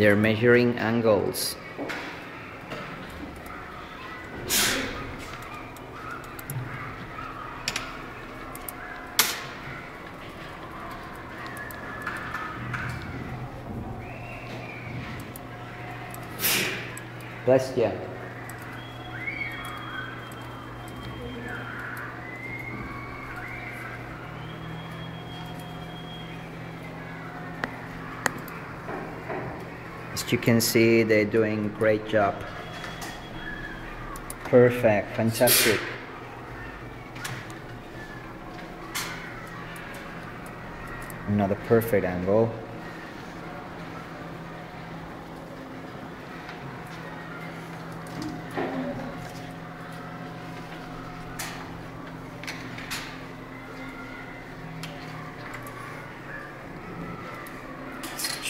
They're measuring angles. Bless you. You can see, they're doing great job. Perfect, fantastic. Another perfect angle.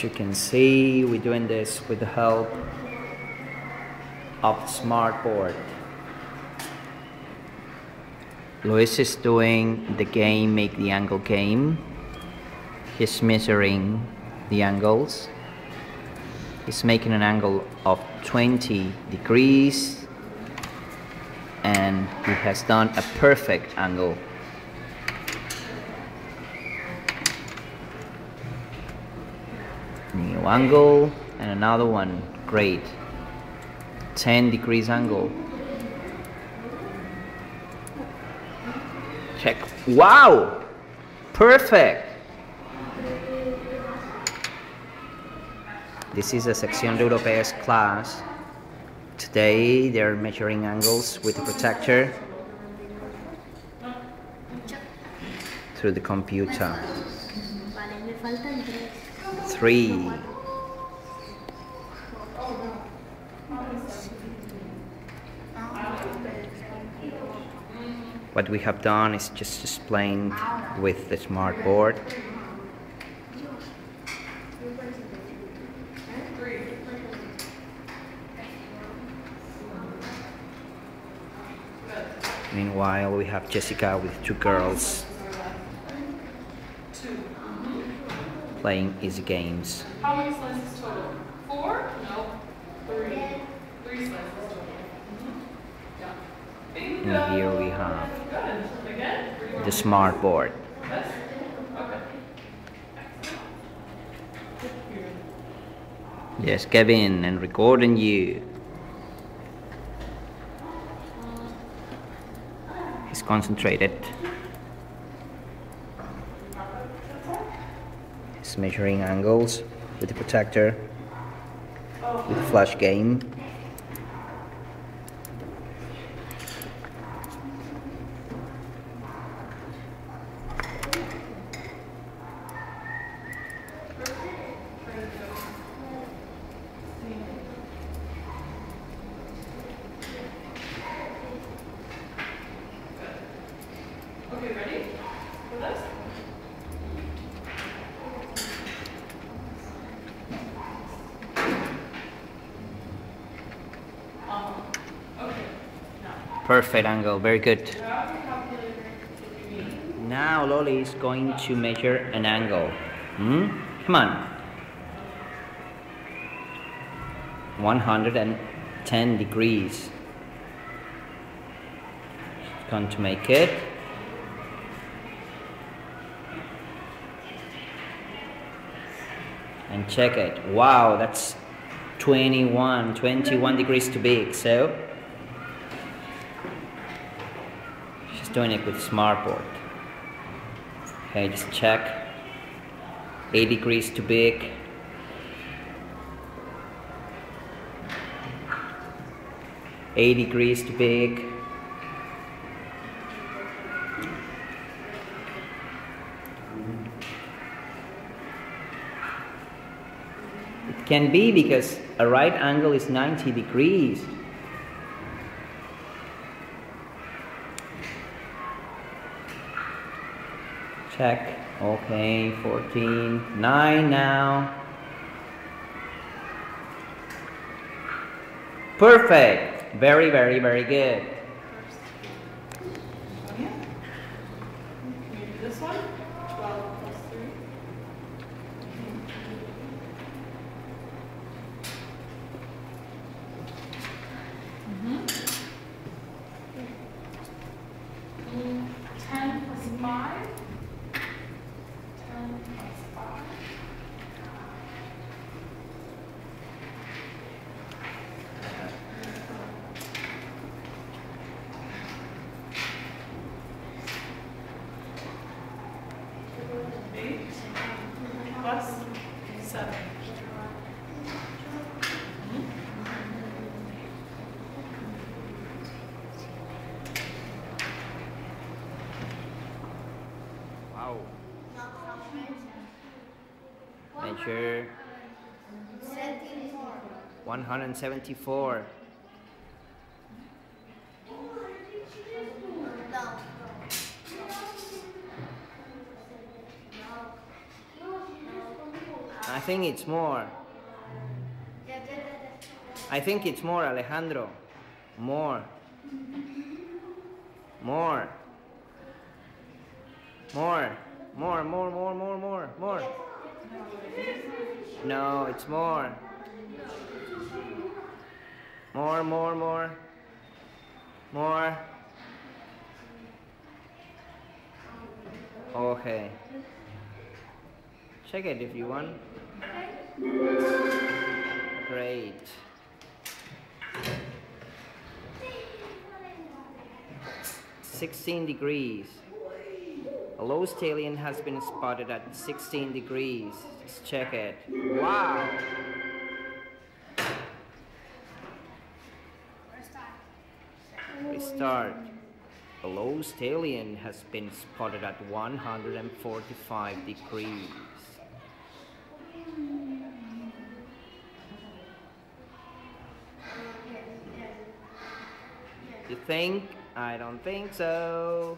You can see, we're doing this with the help of Smartboard. Luis is doing the game Make the Angle game. He's measuring the angles. He's making an angle of 20 degrees and he has done a perfect angle. Angle and another one, great. 10 degrees angle. Check. Wow! Perfect! This is a Sección de Europeas class. Today they're measuring angles with a protector through the computer. Three. What we have done is just explained with the smart board. Meanwhile, we have Jessica with two girls playing easy games. And here we have the smart board. Yes, Kevin, and recording you. He's concentrated. He's measuring angles with the protector, with the flash game. Okay, ready for this? Uh-huh. Okay. Now, Perfect angle, very good. Now Lolly is going to measure an angle. Hmm? Come on. 110 degrees. She's going to make it. And check it. Wow, that's 21, 21 degrees too big. So she's doing it with smartboard. Okay, just check. 8 degrees too big. Eight degrees too big. It can be because a right angle is 90 degrees. Check. Okay, 14. 9 now. Perfect. Very, very, very good. This one? 12 plus 3. Measure 174. I think it's more. I think it's more, Alejandro. More. More. More. More, more, more, more, more, more. No, it's more. More, more, more. More. Okay. Check it if you want. Great. Sixteen degrees. A low stallion has been spotted at 16 degrees. Let's check it. Wow! Restart. A low stallion has been spotted at 145 degrees. You think? I don't think so.